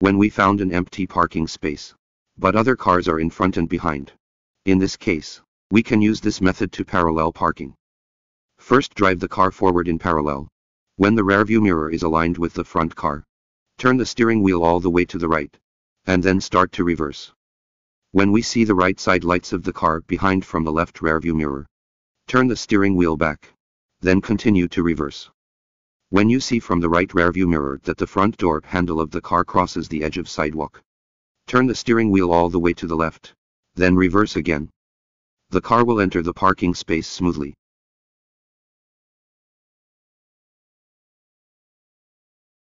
when we found an empty parking space. But other cars are in front and behind. In this case, we can use this method to parallel parking. First drive the car forward in parallel. When the rearview mirror is aligned with the front car, turn the steering wheel all the way to the right, and then start to reverse. When we see the right side lights of the car behind from the left rearview mirror, turn the steering wheel back, then continue to reverse. When you see from the right rearview mirror that the front door handle of the car crosses the edge of sidewalk, turn the steering wheel all the way to the left, then reverse again. The car will enter the parking space smoothly.